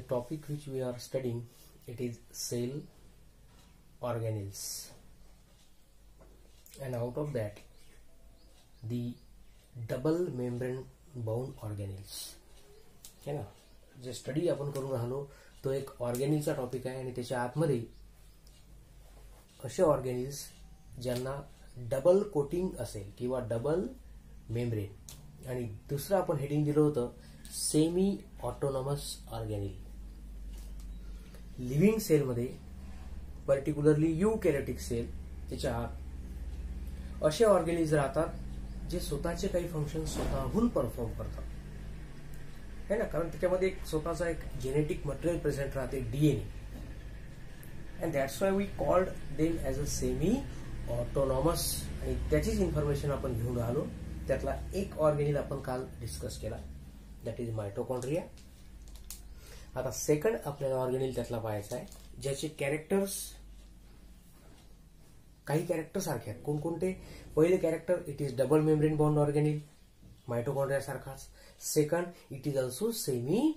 topic which we are studying it is cell organelles. And out of that the double membrane bound organelles. हे ना? जे study आपण करून राहिलो तो एक ऑर्गॅनिलचा टॉपिक आहे आणि त्याच्या आतमध्ये असे ऑर्गॅनिल्स ज्यांना डबल कोटिंग असेल किंवा डबल मेम्ब्रेन आणि दुसरं आपण हेडिंग दिलं होतं सेमी ऑटोनॉमस ऑर्गॅनिल लिव्हिंग सेलमध्ये पर्टिक्युलरली यू कॅरेटिक सेल त्याच्या आत. असे ऑर्गॅनिल्स राहतात जे स्वतःचे काही फंक्शन स्वतःहून परफॉर्म करतात. है ना? कारण त्याच्यामध्ये एक स्वतःचा एक जेनेटिक मटेरियल प्रेझेंट राहते DNA and that's why we called them as a semi autonomous आणि त्याचीच इन्फॉर्मेशन आपण घेऊन राहिलो. त्यातला एक ऑर्गेनिल आपण काल डिस्कस केला. दॅट इज मायटोकॉन्ड्रिया आता सेकंड आपल्याला ऑर्गेनिल त्यातला पाहायचा आहे ज्याचे कॅरेक्टर्स काही कॅरेक्टर सारखे आहेत. कोणकोणते? पहिले character it is double membrane bond organelle mitochondria सारखाच. Second it is also semi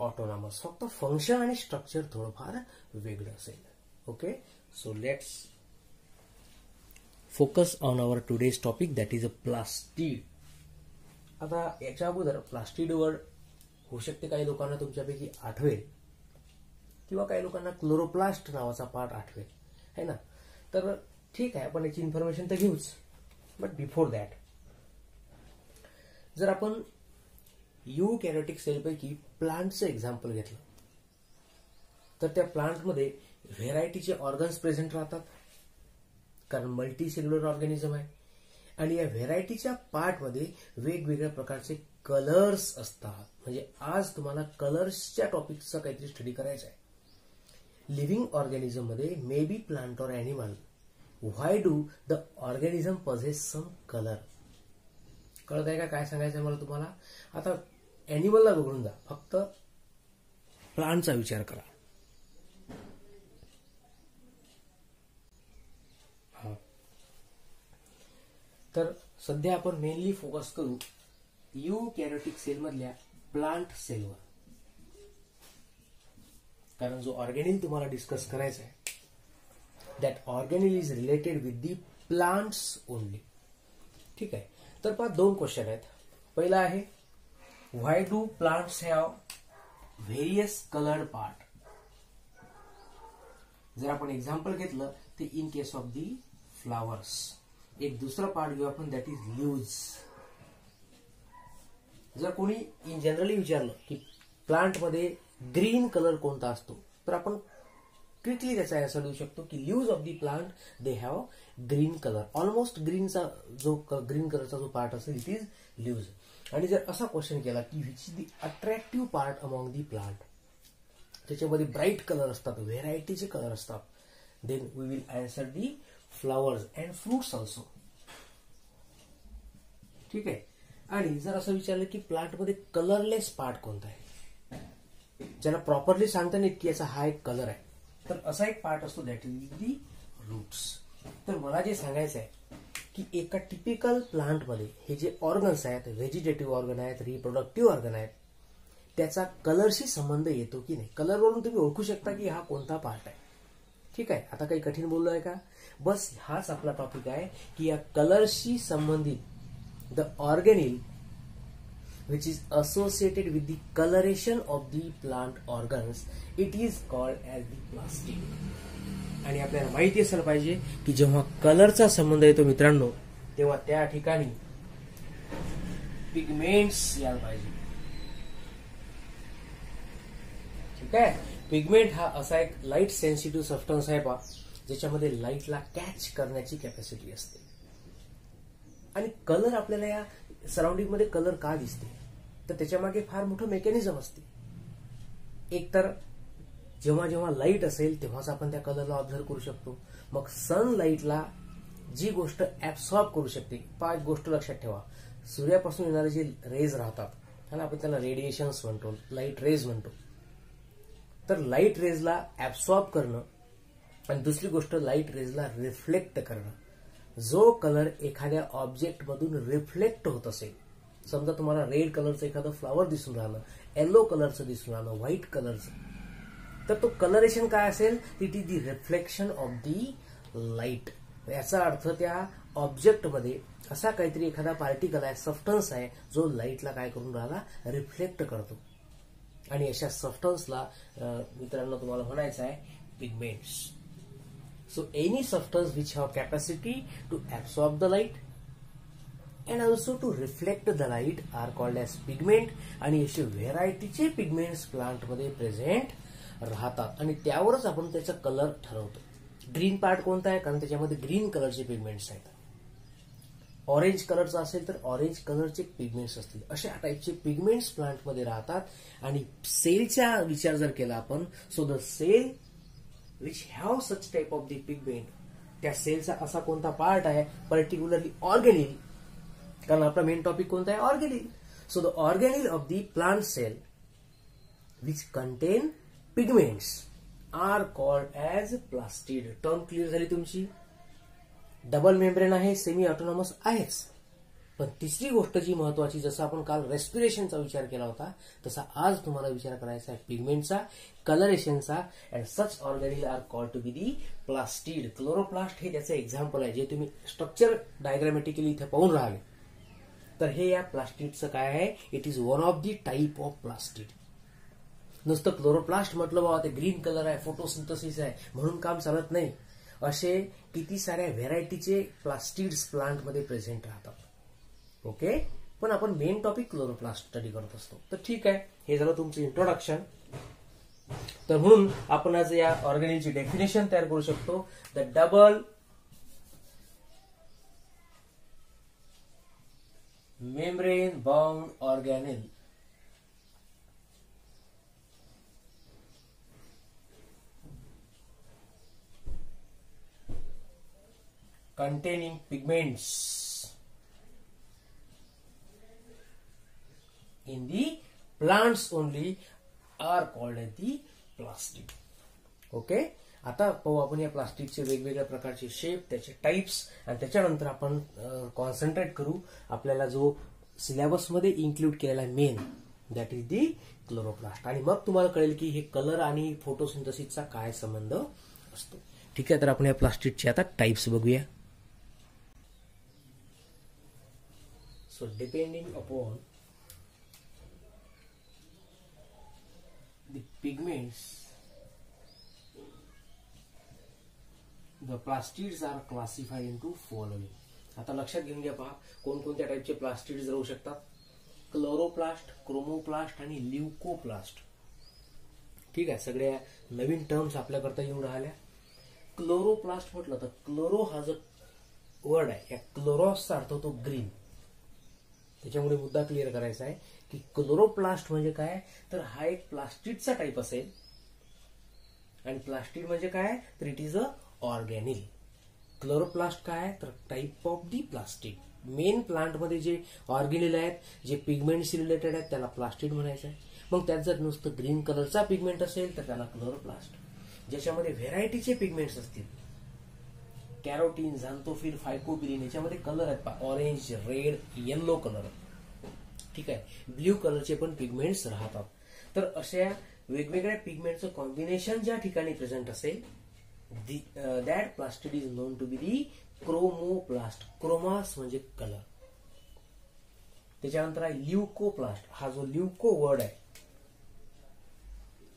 autonomous फक्त फंक्शन आणि स्ट्रक्चर थोडंफार वेगळं असेल. Okay so let's focus on our today's topic that is a plastid आता याच्या अगोदर प्लास्टिडवर होऊ शकते काही लोकांना तुमच्यापैकी आठवेल. किंवा काही लोकांना क्लोरोप्लास्ट नावाचा पार्ट आठवेल. है ना? तर ठीक आहे आपण याची इन्फॉर्मेशन तर घेऊच. बट बिफोर दॅट जर आपण यू कॅरोटिक सेलपैकी प्लांटचं एक्झाम्पल घेतलं तर त्या प्लांटमध्ये व्हेरायटीचे ऑर्गन्स प्रेझेंट राहतात. कारण मल्टी सेल्युलर ऑर्गॅनिझम आहे. आणि या व्हेरायटीच्या पार्टमध्ये वेगवेगळ्या प्रकारचे कलर्स असतात. म्हणजे आज तुम्हाला कलर्सच्या टॉपिकचा काहीतरी स्टडी करायचा आहे living ऑर्गॅनिझममध्ये may be plant or animal why do the organism possess some colour कळत आहे का? काय सांगायचं मला तुम्हाला? आता अॅनिमलला बघून जा. फक्त प्लांटचा विचार करा. तर सध्या आपण मेनली फोकस करू यू कॅरोटिक सेल मधल्या प्लांट सेलवर. कारण जो ऑर्गॅनिल तुम्हाला डिस्कस करायचा आहे that organelle is related with the plants only ठीक आहे? तर पहा दोन क्वेश्चन आहेत. पहिला आहे why do plants have various coloured part जर आपण एक्झाम्पल घेतलं ते in case of the flowers एक दुसरा पार्ट घेऊ आपण दॅट इज ल्यूज जर कोणी इन जनरली विचारलं की प्लांटमध्ये ग्रीन कलर कोणता असतो तर आपण क्विकली त्याचा आन्सर देऊ शकतो की leaves of the plant they have green colour almost ग्रीनचा जो ग्रीन कलरचा जो पार्ट असेल इट इज ल्यूज आणि जर असा क्वेश्चन केला की which is the attractive part among the plant त्याच्यामध्ये ब्राईट कलर असतात व्हेरायटीचे कलर असतात then we will answer the flowers and fruits also ठीक आहे? आणि जर असं विचारलं की प्लांटमध्ये कलरलेस पार्ट कोणता आहे? ज्याला प्रॉपरली सांगता नाही की याचा हा एक कलर आहे. तर असा एक पार्ट असतो दॅट इज दी रूट्स तर मला जे सांगायचं आहे की एका टिपिकल प्लांटमध्ये हे जे ऑर्गन्स आहेत व्हेजिटेटिव्ह ऑर्गन आहेत रिप्रोडक्टिव्ह ऑर्गन आहेत त्याचा कलरशी संबंध येतो की नाही? कलरवरून तुम्ही ओळखू शकता की हा कोणता पार्ट आहे. ठीक आहे? आता काही कठीण बोललो आहे का? बस हाच आपला टॉपिक आहे की या कलरशी संबंधित the organelle which is associated with the coloration of the plant organs it is called as the plastic. आणि आपल्याला माहिती असायला पाहिजे की जेव्हा कलरचा संबंध येतो मित्रांनो तेव्हा त्या ठिकाणी पिगमेंट्स यायला पाहिजे. ठीक आहे? पिगमेंट हा असा एक लाइट सेन्सिटिव्ह सबस्टन्स आहे पा ज्याच्यामध्ये लाईटला कॅच करण्याची कॅपॅसिटी असते. आणि कलर आपल्याला या सराउंडिंगमध्ये कलर का दिसते? तर त्याच्यामागे फार मोठं मेकॅनिझम असते. एकतर जेव्हा जेव्हा लाइट असेल तेव्हाच आपण त्या कलरला ऑब्झर्व करू शकतो. मग सनलाईटला जी गोष्ट ऍब्सॉर्ब करू शकते पाच गोष्ट लक्षात ठेवा. सूर्यापासून येणारे जे रेज राहतात त्याला आपण त्याला रेडिएशन्स म्हणतो लाइट रेज म्हणतो. तर लाइट रेजला ऍब्सॉर्ब करणं आणि दुसरी गोष्ट लाइट रेजला रिफ्लेक्ट करणं. जो कलर एखाद्या ऑब्जेक्ट मधून रिफ्लेक्ट होत असेल. समजा तुम्हाला रेड कलरचं एखादं फ्लॉवर दिसून राहिलं येलो कलरचं दिसून राहिलं व्हाईट कलरचं तर तो कलरेशन काय असेल? It is the reflection of the light याचा अर्थ त्या ऑब्जेक्टमध्ये असा काहीतरी एखादा पार्टिकल आहे सफ्टन्स आहे जो लाईटला काय करून राहिला? रिफ्लेक्ट करतो. आणि अशा सफ्टन्सला मित्रांनो तुम्हाला म्हणायचं आहे pigments so any substance which have capacity to absorb the light and also to reflect the light are called as pigment आणि असे व्हेरायटीचे पिगमेंट्स प्लांटमध्ये प्रेझेंट राहतात. आणि त्यावरच आपण त्याचा कलर ठरवतो. ग्रीन पार्ट कोणता आहे? कारण त्याच्यामध्ये ग्रीन कलरचे पिगमेंट्स आहेत. ऑरेंज कलरचा असेल तर ऑरेंज कलरचे पिगमेंट्स असतील. अशा टाईपचे पिगमेंट्स प्लांटमध्ये राहतात. आणि सेलचा विचार जर केला आपण so the cell which have such type of the pigment त्या सेलचा असा कोणता पार्ट आहे पर्टिक्युलरली ऑर्गेनिल कारण आपला मेन टॉपिक कोणता आहे organelle so the organelle of the plant cell which contain pigments are called as plastid term clear झाली तुमची डबल मेम्ब्रेन आहे सेमी ऑटोनॉमस आहेच पण तिसरी गोष्ट जी महत्वाची जसं आपण काल रेस्पिरेशनचा विचार केला होता तसा आज तुम्हाला विचार करायचा आहे पिगमेंटचा कलरेशनचा and such organelle are call to be the plastid chloroplast हे त्याचं एक्झाम्पल आहे जे तुम्ही स्ट्रक्चर डायग्रामॅटिकली इथे पाहून राहिले. तर हे या प्लास्टिडचं काय आहे? It is one of the type of plastid नुसतं क्लोरोप्लास्ट म्हटलं बाबा ते ग्रीन कलर आहे फोटोसिंथसिस आहे म्हणून काम चालत नाही. असे किती साऱ्या व्हेरायटीचे प्लास्टिड्स प्लांटमध्ये प्रेझेंट राहतात. ओके? पण आपण मेन टॉपिक क्लोरोप्लास्ट स्टडी करत असतो. तर ठीक आहे हे झालं तुमचं इंट्रोडक्शन तर म्हणून आपण आज या ऑर्गॅनिकची डेफिनेशन तयार करू शकतो. The double membrane bound organelle. Containing pigments. In the plants only are called as the plastic. Okay आता पाहू आपण या प्लास्टिकचे वेगवेगळ्या प्रकारचे शेप त्याचे टाईप्स आणि त्याच्यानंतर आपण कॉन्सन्ट्रेट करू. आपल्याला जो सिलेबसमध्ये इन्क्लूड केलेला main that is the chloroplast आणि मग तुम्हाला कळेल की हे कलर आणि फोटोसिंथसिसचा काय संबंध असतो. ठीक आहे तर आपण या प्लास्टिकचे आता टाईप्स बघूया. So depending upon the pigments the plastids are classified into following आता लक्षात घेऊन घ्या पहा कोणकोणत्या टाईपचे प्लास्टिड्स राहू शकतात? क्लोरोप्लास्ट क्रोमोप्लास्ट आणि ल्युकोप्लास्ट ठीक आहे सगळ्या नवीन टर्म्स आपल्याकरता येऊन राहिल्या. क्लोरोप्लास्ट म्हटलं तर क्लोरो हा जो वर्ड आहे या क्लोरॉसचा अर्थ होतो ग्रीन त्याच्यामुळे मुद्दा क्लिअर करायचा आहे. की क्लोरोप्लास्ट म्हणजे काय? तर हा एक प्लास्टिकचा टाईप असेल. आणि प्लास्टिक म्हणजे काय? तर it is a organelle chloroplast काय? तर type of the plastic main प्लांटमध्ये जे ऑर्गेनिल आहेत जे पिगमेंट्स रिलेटेड आहेत त्याला प्लास्टिड म्हणायचं आहे. मग त्यात जर नुसतं ग्रीन कलरचा पिगमेंट असेल तर त्याला क्लोरोप्लास्ट ज्याच्यामध्ये व्हेरायटीचे पिगमेंट्स असतील. कॅरोटीन झांतोफिल फायकोपिलिन याच्यामध्ये कलर आहेत ऑरेंज रेड येल्लो कलर ठीक आहे. ब्ल्यू कलरचे पण पिगमेंट्स राहतात. तर अशा वेगवेगळ्या पिगमेंटचं कॉम्बिनेशन ज्या ठिकाणी प्रेझेंट असेल that plastid is known to be the chromoplast chromas म्हणजे कलर त्याच्यानंतर आहे ल्युकोप्लास्ट हा जो ल्युको वर्ड आहे.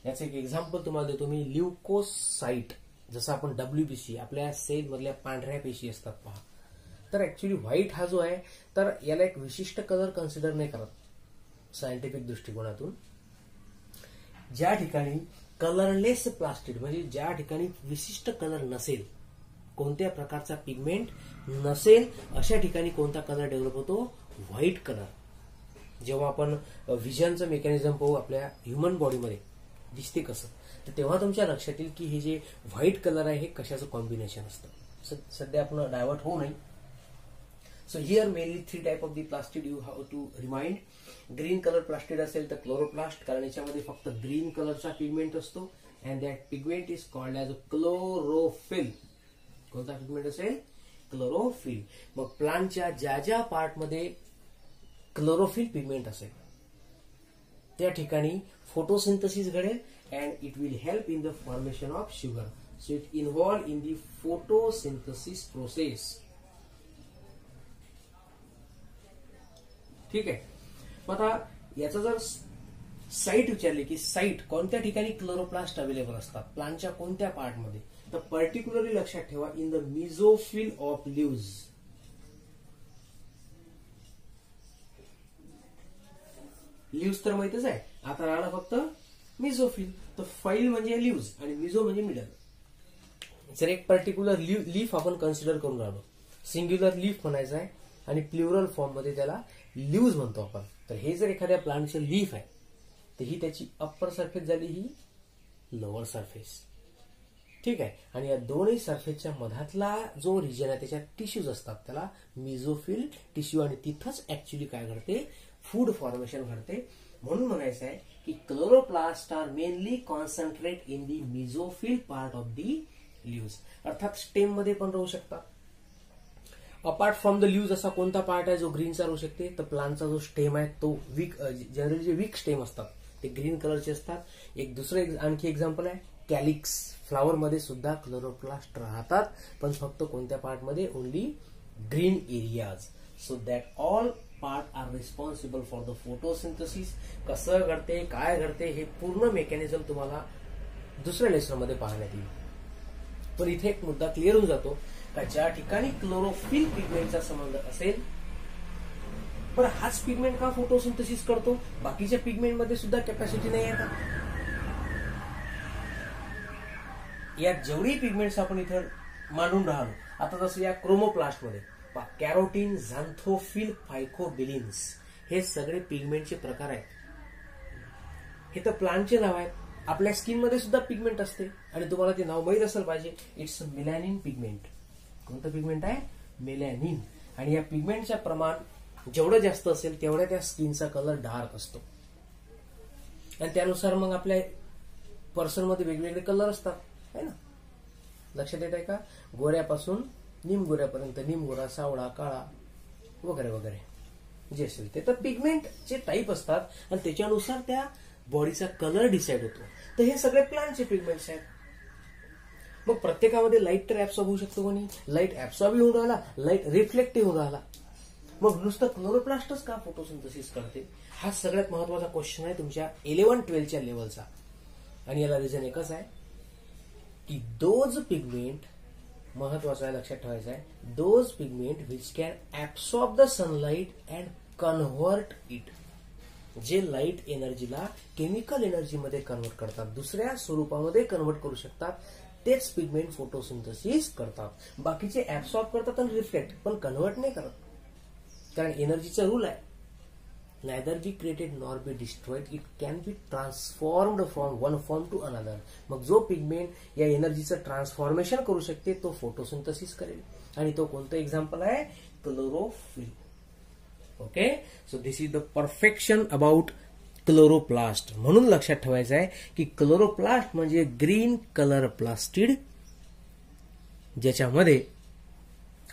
याचं एक एक्झाम्पल तुम्हाला देतो मी ल्युकोसाइट जसं आपण डब्ल्यूबीसी आपल्या सेल मधल्या पांढऱ्या पेशी असतात पहा. तर ऍक्च्युली व्हाईट हा जो आहे तर याला एक विशिष्ट कलर कन्सिडर नाही करत सायंटिफिक दृष्टिकोनातून. ज्या ठिकाणी कलरलेस प्लास्टिक म्हणजे ज्या ठिकाणी विशिष्ट कलर नसेल कोणत्या प्रकारचा पिगमेंट नसेल अशा ठिकाणी कोणता कलर डेव्हलप होतो? व्हाईट कलर जेव्हा आपण व्हिजनचं मेकॅनिझम पाहू आपल्या ह्युमन बॉडीमध्ये दिसते कसं? तर तेव्हा तुमच्या लक्षात येईल की हे जे व्हाईट कलर आहे हे कशाचं कॉम्बिनेशन असतं? सध्या आपण डायव्हर्ट होऊ नये. So here mainly three type of the plastic you have to remind green colour plastic असेल तर क्लोरोप्लास्ट कारण याच्यामध्ये फक्त ग्रीन कलरचा पिगमेंट असतो. And that pigment is called as a chlorophyll कोणता पिगमेंट असेल? क्लोरोफिल मग प्लांटच्या ज्या ज्या पार्टमध्ये क्लोरोफिल पिगमेंट असेल त्या ठिकाणी फोटोसिंथसिस घडेल and it will help in the formation of sugar so it involve in the photosynthesis process ठीक आहे. मग आता याचा जर साईट विचारली की साईट कोणत्या ठिकाणी क्लोरोप्लास्ट अवेलेबल असतात? प्लांटच्या कोणत्या पार्टमध्ये तर पर्टिक्युलरली लक्षात ठेवा in the mesophyll of leaves leaves तर माहितच आहे. आता राहिला फक्त मिझोफिल तर फाईल म्हणजे लिव्ज आणि मिझो म्हणजे मिडल जर एक पर्टिक्युलर लीफ आपण कन्सिडर करून राहिलो. सिंग्युलर लीफ म्हणायचं आहे आणि प्ल्युरल फॉर्ममध्ये त्याला लिव्ज म्हणतो आपण. तर हे जर एखाद्या प्लांटचं लीफ आहे तर ही त्याची अप्पर सरफेस झाली ही लोअर सरफेस ठीक आहे? आणि या दोन्ही सरफेसच्या मधातला जो रिजन आहे त्याच्यात टिश्यूज असतात. त्याला मिझोफिल टिश्यू आणि तिथंच ऍक्च्युली काय घडते? फूड फॉर्मेशन घडते. म्हणून म्हणायचं आहे की chloroplast are mainly concentrate in the mesophyll part of the leaves अर्थात स्टेममध्ये पण राहू शकतात. अपार्ट फ्रॉम द ल्यूज असा कोणता पार्ट आहे जो ग्रीनचा राहू शकते? तर प्लांटचा जो स्टेम आहे तो वीक जनरली जे वीक स्टेम असतात ते ग्रीन कलरचे असतात. एक दुसरं आणखी एक्झाम्पल आहे कॅलिक्स फ्लॉवरमध्ये सुद्धा क्लोरोप्लास्ट राहतात पण फक्त कोणत्या पार्टमध्ये only green areas so that all part are responsible for the photosynthesis कसं घडते काय घडते हे पूर्ण मेकॅनिझम तुम्हाला दुसऱ्या लेसनमध्ये पाहण्यात येईल. पण इथे एक मुद्दा क्लिअर होऊन जातो. का ज्या ठिकाणी क्लोरोफिल पिगमेंटचा संबंध असेल बरं हाच पिगमेंट का फोटोसिंथेसिस करतो? बाकीच्या पिगमेंटमध्ये सुद्धा कॅपॅसिटी नाही आहे का? जेवढी पिगमेंट्स आपण इथं मांडून राहिलो आता जसं या क्रोमोप्लास्टमध्ये कॅरोटीन झांथोफिल फायकोबिलिन्स हे सगळे पिगमेंटचे प्रकार आहेत. हे तर प्लांटचे नाव आहेत. आपल्या स्किनमध्ये सुद्धा पिगमेंट असते. आणि तुम्हाला ते नाव माहीत असेल पाहिजे इट्स मिलॅनिन पिगमेंट कोणतं पिगमेंट आहे? मेलॅनिन आणि या पिगमेंटचं प्रमाण जेवढं जास्त असेल तेवढ्या त्या स्किनचा कलर डार्क असतो. आणि त्यानुसार मग आपल्या पर्सनमध्ये वेगवेगळे कलर असतात. आहे ना? लक्षात येत आहे का? गोऱ्यापासून निम गोऱ्यापर्यंत निम गोरा सावळा काळा वगैरे वगैरे. जे असेल ते. तर पिगमेंटचे टाईप असतात आणि त्याच्यानुसार त्या बॉडीचा कलर डिसाईड होतो. तर हे सगळे प्लांटचे पिगमेंट्स आहेत. मग प्रत्येकामध्ये लाइट तर ऍब्सॉर्ब होऊ शकतो कोणी? लाइट ऍब्सॉर्ब होऊन राहिला लाइट रिफ्लेक्टिव्ह होऊन राहिला. मग नुसतं क्लोरोप्लास्टच का फोटोसिंथसिस करते? हा सगळ्यात महत्त्वाचा क्वेश्चन आहे तुमच्या इलेव्हन ट्वेल्थच्या लेवलचा आणि याला रिझन एकच आहे की दोज पिगमेंट महत्वाचं आहे लक्षात ठेवायचं आहे those pigment which can absorb the sunlight and convert it जे लाइट एनर्जीला केमिकल एनर्जीमध्ये कन्व्हर्ट करतात दुसऱ्या स्वरूपामध्ये कन्व्हर्ट करू शकतात. तेच पिगमेंट फोटोसिंथसिस करतात. बाकीचे ऍब्सॉर्ब करतात आणि रिफ्लेक्ट पण कन्व्हर्ट नाही करत. कारण एनर्जीचा रूल आहे. Neither be created nor be destroyed it can be transformed from one form to another मग जो पिगमेंट या एनर्जीचं ट्रान्सफॉर्मेशन करू शकते तो फोटोसिंथसिस करेल. आणि तो कोणतं एक्झाम्पल आहे? Chlorophyll okay so this is the perfection about chloroplast. म्हणून लक्षात ठेवायचं आहे की क्लोरोप्लास्ट म्हणजे ग्रीन कलर प्लास्टिड ज्याच्यामध्ये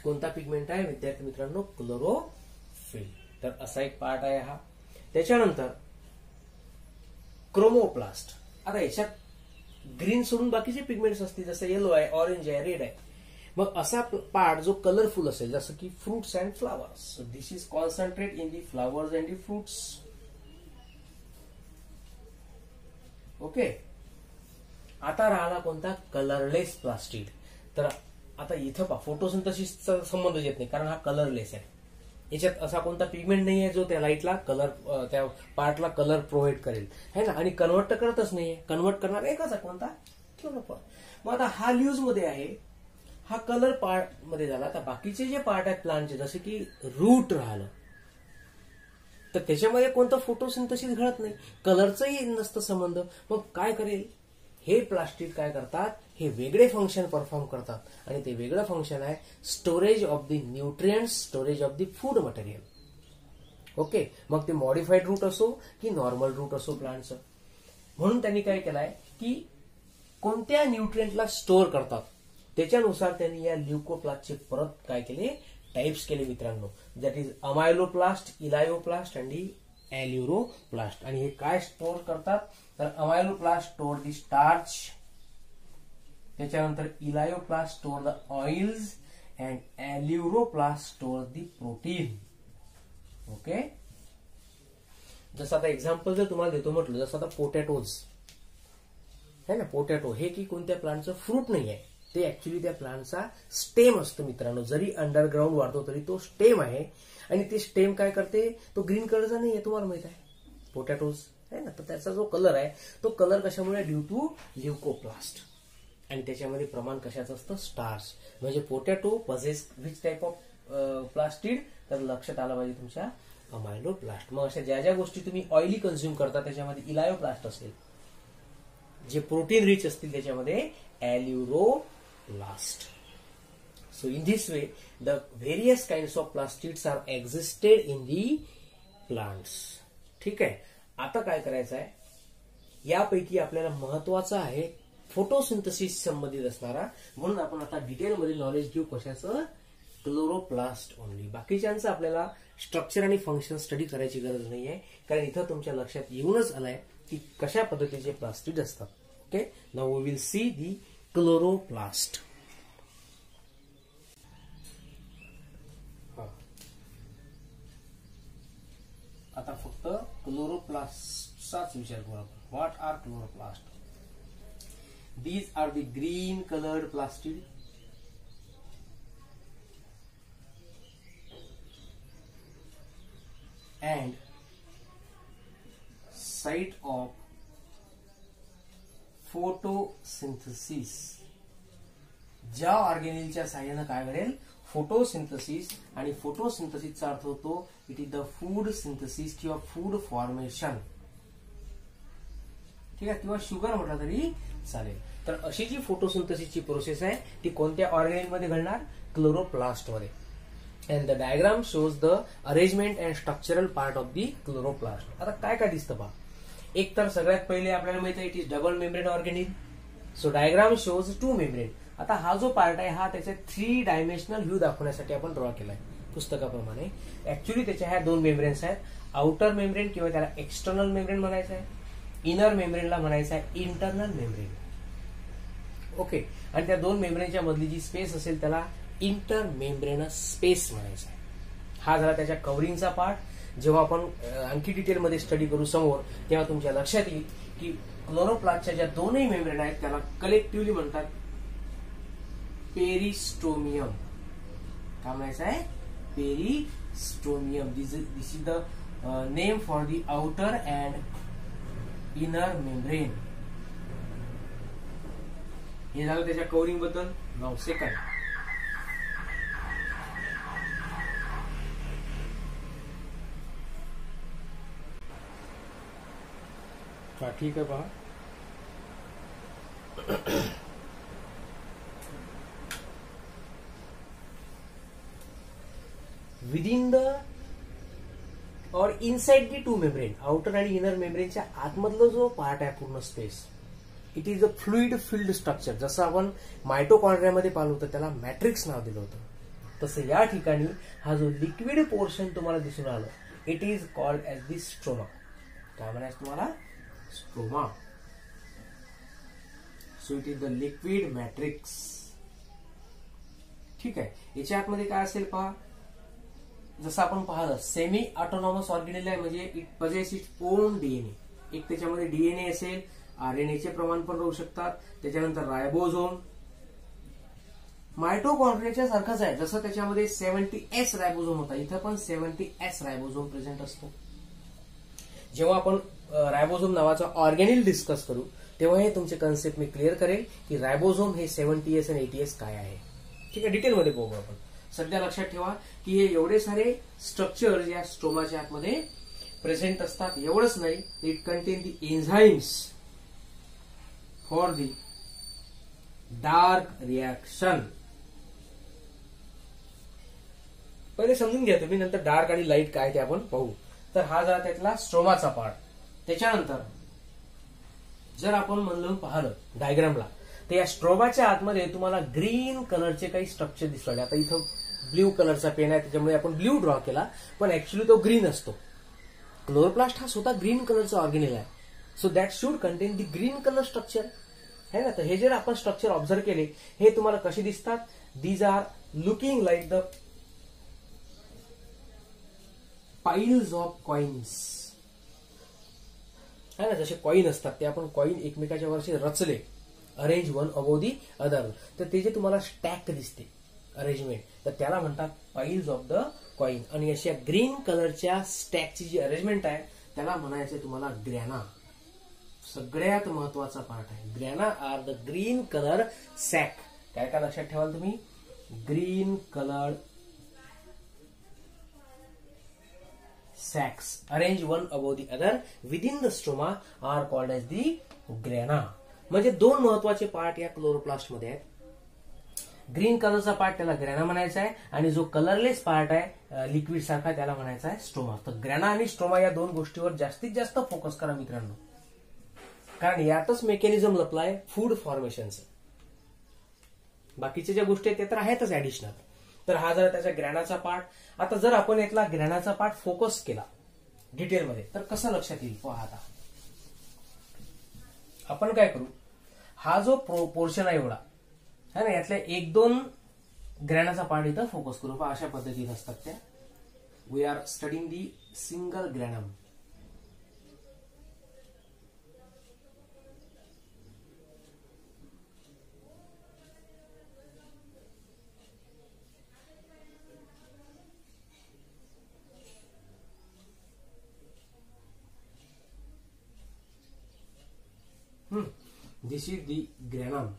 कोणता पिगमेंट आहे? विद्यार्थी मित्रांनो क्लोरोफिल. तर असा एक पार्ट आहे हा. त्याच्यानंतर क्रोमोप्लास्ट. आता याच्यात ग्रीन सोडून बाकीचे पिगमेंट्स असतील जसं येलो आहे ऑरेंज आहे रेड आहे. मग असा पार्ट जो कलरफुल असेल जसं की fruits and flowers this is concentrate in the flowers and the fruits okay? आता राहिला कोणता कलरलेस प्लास्टिक तर आता इथं पा फोटोसिंथसिसचा संबंध येत नाही कारण हा कलरलेस आहे. याच्यात असा कोणता पिगमेंट नाही आहे जो त्या लाईटला कलर त्या पार्टला कलर प्रोव्हाइड करेल. है ना? आणि कन्वर्ट तर करतच नाहीये. कन्वर्ट करणार एकच आहे कोणता? क्लोरोफॉर्म मग आता हा ल्यूजमध्ये आहे. हा कलर पार्टमध्ये झाला. तर बाकीचे जे पार्ट आहेत प्लांटचे जसे की रूट राहिलं. तर त्याच्यामध्ये कोणतं फोटोसिंथसिस घडत नाही. कलरचंही नसतं संबंध. मग काय करेल? हे प्लास्टिक काय करतात? हे वेगळे फंक्शन परफॉर्म करतात. आणि ते वेगळं फंक्शन आहे storage of the nutrients storage of the food material okay मग ते मॉडिफाईड रूट असो की नॉर्मल रूट असो प्लांटचं म्हणून त्यांनी काय केलंय की कोणत्या न्यूट्रियंटला स्टोअर करतात? त्याच्यानुसार त्यांनी या ल्युकोप्लास्टचे परत काय केले? टाइप्स केले मित्रांनो. That is amyloplast elaioplast and aleuroplast आणि हे काय स्टोअर करतात? तर अमायलोप्लास्ट स्टोअर दी स्टार्च त्याच्यानंतर elaioplast store the oils and aleuroplast store the protein okay जसं आता एक्झाम्पल जर तुम्हाला देतो म्हटलं जसं आता पोटॅटोज है ना पोटॅटो हे की कोणत्या प्लांटचं फ्रूट नाही आहे ते ऍक्च्युली त्या प्लांटचा स्टेम असतो मित्रांनो. जरी अंडरग्राऊंड वाढतो तरी तो स्टेम आहे. आणि ते स्टेम काय करते? तो ग्रीन कलरचा नाही आहे तुम्हाला माहीत आहे. पोटॅटोज आहे ना? तर त्याचा जो कलर आहे तो कलर कशामुळे ड्यू टू ल्युकोप्लास्ट आणि त्याच्यामध्ये प्रमाण कशाचं असतं? स्टार्च म्हणजे potato possess which type of plastid तर लक्षात आलं पाहिजे तुमच्या अमायलो प्लास्ट मग अशा ज्या ज्या गोष्टी तुम्ही ऑइली कन्झ्युम करता त्याच्यामध्ये इलायोप्लास्ट असेल. जे प्रोटीन रिच असतील त्याच्यामध्ये last. So in this way the various kinds of plastids are existed in the plants ठीक आहे? आता काय करायचं आहे? यापैकी आपल्याला महत्वाचं आहे फोटोसिंथसिस संबंधित असणारा. म्हणून आपण आता डिटेलमध्ये नॉलेज घेऊ कशाचं? क्लोरोप्लास्ट ओनली बाकीच्यांचं आपल्याला स्ट्रक्चर आणि फंक्शन स्टडी करायची गरज नाही आहे कारण इथं तुमच्या लक्षात येऊनच आलंय की कशा पद्धतीचे प्लास्टिड असतात. Okay now we will see the chloroplast आता फक्त क्लोरोप्लास्टचाच विचार करू आपण. What are chloroplast These are the green colored plastid. And site of photosynthesis. ज्या ऑर्गेनिलच्या साह्यानं काय घडेल? फोटोसिंथसिस आणि फोटोसिंथसिसचा अर्थ होतो it is the food synthesis किंवा फूड फॉर्मेशन ठीक आहे? किंवा शुगर म्हटलं तरी चालेल. तर अशी जी फोटोसिंथसिसची प्रोसेस आहे ती कोणत्या ऑर्गेनिलमध्ये घडणार? क्लोरोप्लास्टमध्ये. And the diagram shows the arrangement and structural part of the chloroplast आता काय काय दिसतं पहा? एक तर सगळ्यात पहिले आपल्याला माहिती आहे it is double membrane organic so diagram shows two membrane आता हा जो पार्ट आहे हा त्याचे थ्री डायमेन्शनल व्ह्यू दाखवण्यासाठी आपण ड्रॉ केलाय पुस्तकाप्रमाणे. ऍक्च्युली त्याच्या ह्या दोन मेम्ब्रेन्स आहेत. आउटर मेम्ब्रेन किंवा त्याला एक्सटर्नल मेम्ब्रेन म्हणायचं आहे इनर मेम्ब्रेनला म्हणायचं आहे इंटरनल मेम्ब्रेन ओके आणि त्या दोन मेम्ब्रेनच्या मधली जी स्पेस असेल त्याला इंटर मेम्ब्रेनस स्पेस म्हणायचं आहे हा झाला त्याच्या कव्हरिंगचा पार्ट जेव्हा आपण आणखी डिटेलमध्ये स्टडी करू समोर तेव्हा तुमच्या लक्षात येईल की क्लोरोप्लास्टच्या ज्या दोनही मेम्ब्रेन आहेत त्याला कलेक्टिव्हली म्हणतात पेरिस्टोमियम काय म्हणायचं आहे peristomium this this is the name for the outer and inner membrane हे झालं त्याच्या कवरिंगबद्दल. नऊ सेकंड हा ठीक आहे पहा. Within the or inside the two membrane outer आणि इनर मेम्ब्रेनच्या आतमधला जो पार्ट आहे पूर्ण space it is a fluid filled structure जसं आपण मायटोकॉन्ड्रियामध्ये पाहिलं होतं त्याला मॅट्रिक्स नाव दिलं होतं. तसं या ठिकाणी हा जो लिक्विड पोर्शन तुम्हाला दिसून आलं it is called as the stroma काय म्हणायचं तुम्हाला stroma. So it is the liquid matrix ठीक आहे. याच्या आतमध्ये काय असेल पहा. जसं आपण पाहिलं सेमी ऑटोनॉमस ऑर्गेनिल आहे म्हणजे it possess it own DNA एक त्याच्यामध्ये डीएनए असेल आरएनएचे प्रमाण पण राहू शकतात. त्याच्यानंतर रायबोझोम मायटोकॉन्ड्रियाच्या सारखंच आहे. जसं त्याच्यामध्ये सेव्हन्टी एस रायबोझोम होता इथं पण सेव्हन्टी एस रायबोझोम प्रेझेंट असतो. जेव्हा आपण रायबोझोम नावाचा ऑर्गेनिल डिस्कस करू तेव्हा हे तुमचे कन्सेप्ट मी क्लिअर करेल की रायबोझोम हे सेव्हन्टी एस आणि एटी एस काय आहे. ठीक आहे डिटेलमध्ये बघू आपण. सध्या लक्षात ठेवा की हे एवढे सारे स्ट्रक्चर या स्ट्रोमाच्या आतमध्ये प्रेझेंट असतात. एवढंच नाही it contain the enzymes for the dark reaction पहिले समजून घ्या तुम्ही नंतर डार्क आणि लाइट काय ते आपण पाहू. तर हा झाला त्यातला स्ट्रोमाचा पार्ट त्याच्यानंतर जर आपण म्हणलं पाहिलं डायग्रामला तर या स्ट्रॉबाच्या आतमध्ये तुम्हाला ग्रीन कलरचे काही स्ट्रक्चर दिसले आता इथं ब्ल्यू कलरचा पेन आहे त्याच्यामुळे आपण ब्ल्यू ड्रॉ केला पण ऍक्च्युली तो ग्रीन असतो. क्लोरोप्लास्ट हा स्वतः ग्रीन कलरचा ऑर्गेनिल आहे. So that should contain the green colour structure है ना? तर हे जर आपण स्ट्रक्चर ऑब्झर्व केले हे तुम्हाला कसे दिसतात? These are looking like the piles of coins है ना? जसे कॉईन असतात ते आपण कॉईन एकमेकाच्या वरचे रचले. Arrange one above the other तर ते जे तुम्हाला स्टॅक दिसते अरेंजमेंट तर त्याला म्हणतात पाईल्स ऑफ द कॉईन आणि अशा ग्रीन कलरच्या स्टॅकची जी अरेंजमेंट आहे त्याला म्हणायचं तुम्हाला ग्रॅना सगळ्यात महत्त्वाचा पार्ट आहे. Grana are the green colour sac काय काय लक्षात ठेवाल तुम्ही? Green colour sacs arrange one above the other within the stroma are called as the grana म्हणजे दोन महत्त्वाचे पार्ट या क्लोरोप्लास्टमध्ये आहेत. ग्रीन कलरचा पार्ट त्याला ग्रॅना म्हणायचा आहे आणि जो कलरलेस पार्ट आहे लिक्विड सारखा त्याला म्हणायचा आहे स्ट्रोमा तर ग्रॅना आणि स्ट्रोमा या दोन गोष्टीवर जास्तीत जास्त फोकस करा मित्रांनो. कारण यातच मेकॅनिझम लपलाय फूड फॉर्मेशनचं बाकीच्या ज्या गोष्टी आहेत त्या तर आहेतच ऍडिशनल तर हा जरा त्याच्या ग्रॅनाचा पार्ट आता जर आपण यातला ग्रॅनाचा पार्ट फोकस केला डिटेलमध्ये तर कसं लक्षात येईल? पहा आता. आपण काय करू? हा जो पोर्शन आहे एवढा है ना यातल्या एक दोन ग्रॅनाचा पार्ट इथं फोकस करू. पहा अशा पद्धतीने असतात त्या. We are studying the single granum this is the granum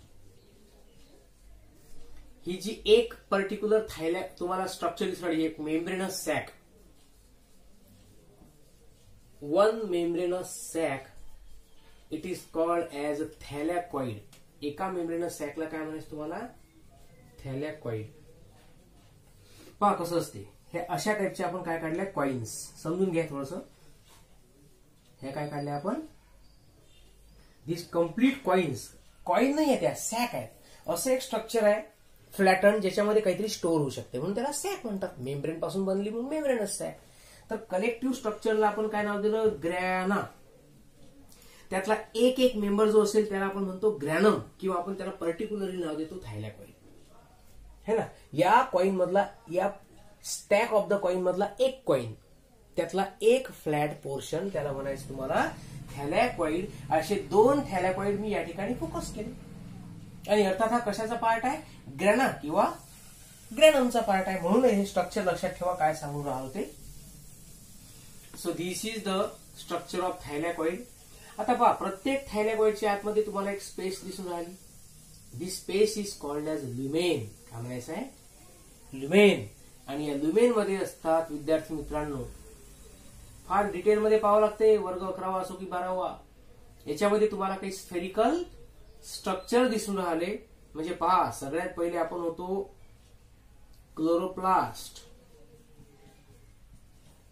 ही जी एक पर्टिक्युलर थायलॅ तुम्हाला स्ट्रक्चर दिसणार एक membranous sac one membranous sac it is called as thylakoid एका मेम्ब्रेनस सॅकला काय म्हणायचं तुम्हाला? थॅलॅकॉइड पहा कसं असते. हे अशा टाईपचे आपण काय काढल्या? कॉइन्स समजून घ्या थोडस. हे काय काढले आपण? दिस कंप्लीट कॉइन्स कॉइन नाही आहे त्या सॅक आहेत. असं एक स्ट्रक्चर आहे. फ्लॅटन ज्याच्यामध्ये काहीतरी स्टोअर होऊ शकते. म्हणून त्याला सॅक म्हणतात. मेम्ब्रेन पासून बनली म्हणून मेम्ब्रेनच सॅक तर कलेक्टिव्ह स्ट्रक्चरला आपण काय नाव दिलं? ग्रॅना त्यातला एक एक मेंबर जो असेल त्याला आपण म्हणतो ग्रॅनम किंवा आपण त्याला पर्टिक्युलरली नाव देतो थायलॅकॉइन है ना? या कॉईन मधला या स्टॅक ऑफ द कॉईन मधला एक कॉईन त्यातला एक फ्लॅट पोर्शन त्याला म्हणायचं तुम्हाला थॅलॅक्वाइड असे दोन थॅलॅक्वाइड मी या ठिकाणी फोकस केले. आणि अर्थात हा कशाचा पार्ट आहे? ग्रॅना किंवा ग्रॅनमचा पार्ट आहे. म्हणून हे स्ट्रक्चर लक्षात ठेवा काय सांगून राहतो ते. So this is the structure of thylakoid आता पहा प्रत्येक थायलॅक्वाइडच्या आतमध्ये तुम्हाला एक स्पेस दिसून राहिली. This space is called as lumen काय म्हणायचं आहे? ल्युमेन आणि या ल्युमेन मध्ये असतात विद्यार्थी मित्रांनो फार डिटेलमध्ये पाहावं लागते वर्ग अकरावा असो की बारावा. याच्यामध्ये तुम्हाला काही स्फेरिकल स्ट्रक्चर दिसून राहिले. म्हणजे पहा सगळ्यात पहिले आपण होतो क्लोरोप्लास्ट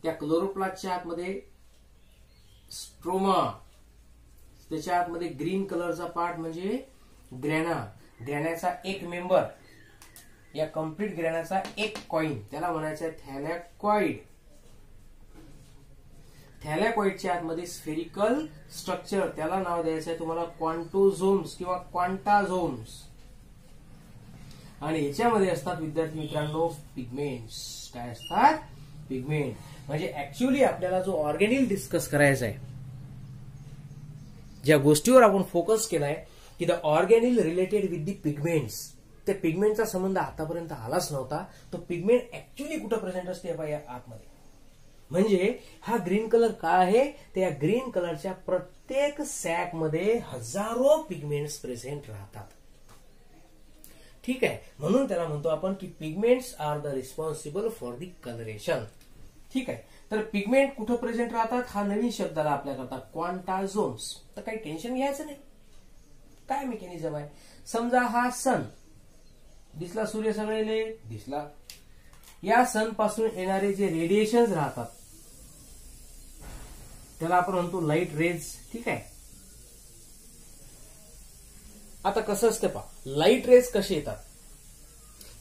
त्या क्लोरोप्लास्टच्या आतमध्ये स्ट्रोमा त्याच्या आतमध्ये ग्रीन कलरचा पार्ट म्हणजे ग्रॅना ग्रॅनाचा एक मेंबर या कंप्लीट ग्रॅनाचा एक कॉईन त्याला म्हणायचं आहे थॅलॅक्वाइड थॅलॅकॉइडच्या आतमध्ये स्फेरिकल स्ट्रक्चर त्याला नाव द्यायचं आहे तुम्हाला क्वांटोझोम्स किंवा क्वांटाझोम्स आणि याच्यामध्ये असतात विद्यार्थी मित्रांनो पिगमेंट्स काय असतात? पिगमेंट म्हणजे ऍक्च्युली आपल्याला जो ऑर्गेनिल डिस्कस करायचा आहे ज्या गोष्टीवर आपण फोकस केलाय की the organelle related with the pigments त्या पिगमेंटचा संबंध आतापर्यंत आलाच नव्हता. तो पिगमेंट ऍक्च्युली कुठं प्रेझेंट असते या आतमध्ये. म्हणजे हा ग्रीन कलर काय आहे? त्या ग्रीन कलरच्या प्रत्येक सॅकमध्ये हजारो पिगमेंट्स प्रेझेंट राहतात. ठीक आहे? म्हणून त्याला म्हणतो आपण की pigments are the responsible for the coloration. ठीक आहे? तर पिगमेंट कुठं प्रेझेंट राहतात? हा नवीन शब्दाला आपल्याकरता क्वांटाझोम्स. तर काही टेन्शन घ्यायचं नाही. काय मेकॅनिझम आहे? समजा हा सन. दिसला सूर्य सगळेले दिसला या सनपासून येणारे जे रेडिएशन राहतात त्याला आपण म्हणतो लाइट रेज ठीक आहे? आता कसं असतं पा लाइट रेज कसे येतात?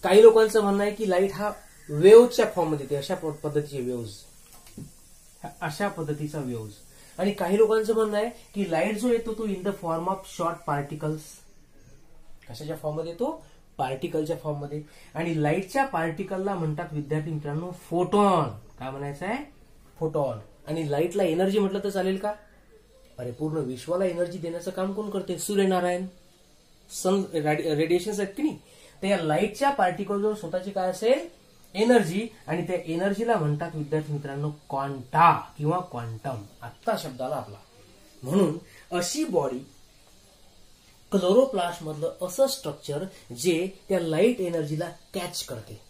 काही लोकांचं म्हणणं आहे की लाइट हा वेव्हच्या फॉर्ममध्ये येते अशा पद्धतीचे वेव्ज अशा पद्धतीचा वेव्ज आणि काही लोकांचं म्हणणं आहे की लाइट जो येतो तो in the form of short particles कशाच्या फॉर्ममध्ये येतो? पार्टिकलच्या फॉर्ममध्ये आणि लाईटच्या पार्टिकलला म्हणतात विद्यार्थी मित्रांनो फोटॉन काय म्हणायचं आहे? फोटॉन आणि लाईटला एनर्जी म्हटलं तर चालेल का? अरे पूर्ण विश्वाला एनर्जी देण्याचं काम कोण करते? सूर्यनारायण. सन रेडिएशन आहेत की नाही? तर या लाईटच्या पार्टिकलवर स्वतःची काय असेल? एनर्जी आणि त्या एनर्जीला म्हणतात विद्यार्थी मित्रांनो क्वांटा किंवा क्वांटम आत्ता शब्दाला आपला. म्हणून अशी बॉडी क्लोरोप्लास्ट मधलं असं स्ट्रक्चर जे त्या लाइट एनर्जीला कॅच करते.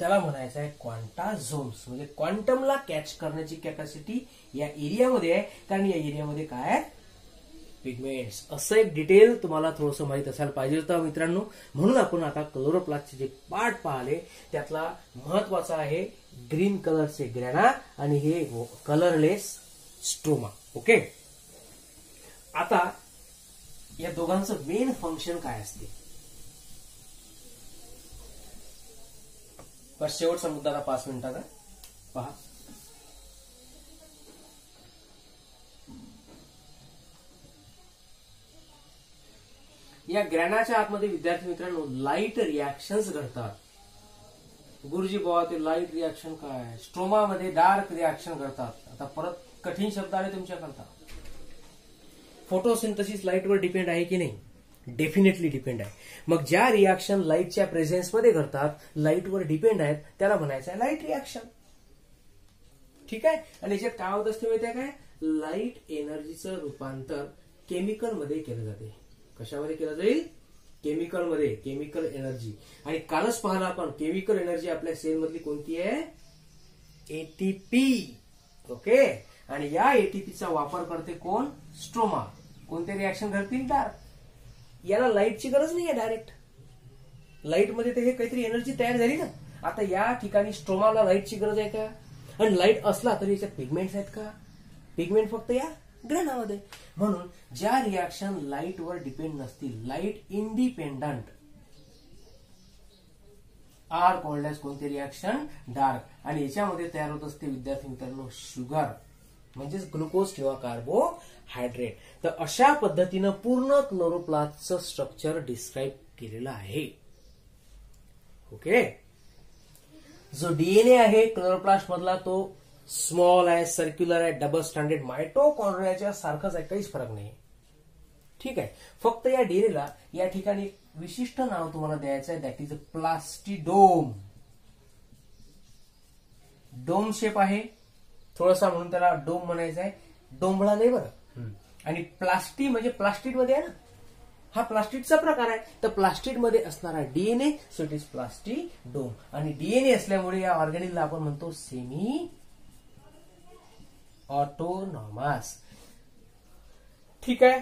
त्याला म्हणायचं आहे क्वांटा झोन्स म्हणजे क्वांटमला कॅच करण्याची कॅपॅसिटी या एरियामध्ये आहे. कारण या एरियामध्ये काय आहे? पिगमेंट्स असं एक डिटेल तुम्हाला थोडंसं माहीत असायला पाहिजे होतं मित्रांनो. म्हणून आपण आता क्लोरोप्लास्टचे जे पार्ट पाहिले त्यातला महत्त्वाचा आहे ग्रीन कलरचे ग्रॅना आणि हे कलरलेस स्ट्रोमा ओके आता या दोघांचं मेन फंक्शन काय असते? बस शेवटचा मुद्दा आता पाच मिनिटाचा. पहा. या ग्रॅनाच्या आतमध्ये विद्यार्थी मित्रांनो लाइट रिॲक्शन्स घडतात. गुरुजी बाबा ते लाइट रिॲक्शन काय? स्ट्रोमामध्ये डार्क रिॲक्शन घडतात. आता परत कठीण शब्द आले तुमच्याकरता. फोटोसिंथसिस लाईटवर डिपेंड आहे की नाही? डेफिनेटली डिपेंड आहे. मग ज्या रिॲक्शन लाईटच्या प्रेझेन्समध्ये घडतात लाईटवर डिपेंड आहेत त्याला म्हणायचं आहे लाइट रिॲक्शन ठीक आहे? आणि याच्यात काय होत असते माहिती आहे काय? लाइट एनर्जीचं रूपांतर केमिकलमध्ये केलं जाते. कशामध्ये केलं जाईल? केमिकलमध्ये केमिकल एनर्जी आणि कालच पाहिलं आपण केमिकल एनर्जी आपल्या सेलमधली कोणती आहे? एटीपी ओके आणि या एटीपीचा वापर करते कोण? स्ट्रोमा कोणते रिॲक्शन घडतील डार्क याला लाईटची गरज नाही आहे डायरेक्ट लाईटमध्ये तर हे काहीतरी एनर्जी तयार झाली ना. आता या ठिकाणी स्ट्रोमाला लाईटची गरज आहे का? आणि लाइट असला तरी याच्यात पिगमेंट्स आहेत का? पिगमेंट फक्त या ग्रहणामध्ये. म्हणून ज्या रिॲक्शन लाईटवर डिपेंड नसतील लाइट इंडिपेंडंट आर कॉल्ड कोणते रिॲक्शन डार्क आणि याच्यामध्ये तयार होत असते विद्यार्थी मित्रांनो शुगर म्हणजेच ग्लुकोज किंवा कार्बोहायड्रेट. तर अशा पद्धतीनं पूर्ण क्लोरोप्लास्टचं स्ट्रक्चर डिस्क्राईब केलेलं आहे. ओके? जो डीएनए आहे क्लोरोप्लास्ट मधला तो स्मॉल आहे सर्क्युलर आहे डबल स्टँडर्ड मायटोकॉन्ड्रियाच्या सारखंच आहे काहीच फरक नाही. ठीक आहे? फक्त या डीएनएला या ठिकाणी विशिष्ट नाव तुम्हाला द्यायचं आहे that is a plastidome dome shape आहे. थोडासा म्हणून त्याला डोम म्हणायचं आहे. डोंबळा नाही बरं. आणि प्लास्टिक म्हणजे प्लास्टिकमध्ये आहे ना हा प्लास्टिकचा प्रकार आहे. तर प्लास्टिकमध्ये असणारा DNA so it is plastic dome. आणि डीएनए असल्यामुळे या ऑर्गॅनिकला आपण म्हणतो सेमी ऑटोनॉमस ठीक आहे?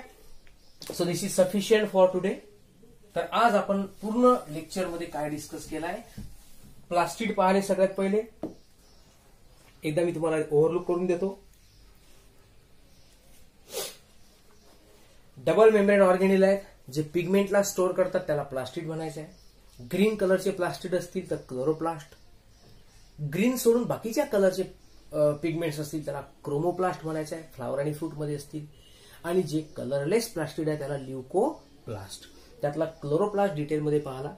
So this is sufficient for today तर आज आपण पूर्ण लेक्चरमध्ये काय डिस्कस केलाय? प्लास्टिक पाहणे सगळ्यात पहिले. एकदा मी तुम्हाला ओव्हरलुक करून देतो. डबल मेम्ब्रेन ऑर्गेनिल आहेत जे पिगमेंटला स्टोअर करतात त्याला प्लास्टिक बनायचं आहे ग्रीन कलरचे प्लास्टिक असतील तर क्लोरोप्लास्ट ग्रीन सोडून बाकीच्या कलरचे पिगमेंट्स असतील त्याला क्रोमोप्लास्ट म्हणायचं आहे फ्लावर आणि फ्रूटमध्ये असतील. आणि जे कलरलेस प्लास्टिक आहे त्याला ल्युकोप्लास्ट त्यातला क्लोरोप्लास्ट डिटेलमध्ये पाहिला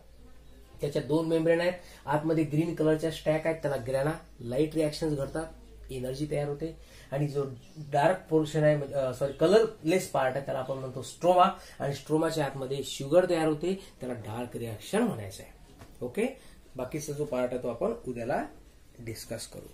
त्याच्या दोन मेम्ब्रेन आहेत. आतमध्ये ग्रीन कलरच्या स्टॅक आहेत. त्याला ग्रॅना लाइट रिॲक्शन घडतात. एनर्जी तयार होते. आणि जो डार्क पोर्शन आहे सॉरी कलरलेस पार्ट आहे त्याला आपण म्हणतो स्ट्रोमा आणि स्ट्रोमाच्या आतमध्ये शुगर तयार होते. त्याला डार्क रिॲक्शन म्हणायचं आहे. ओके बाकीचा जो पार्ट आहे तो आपण उद्याला डिस्कस करू.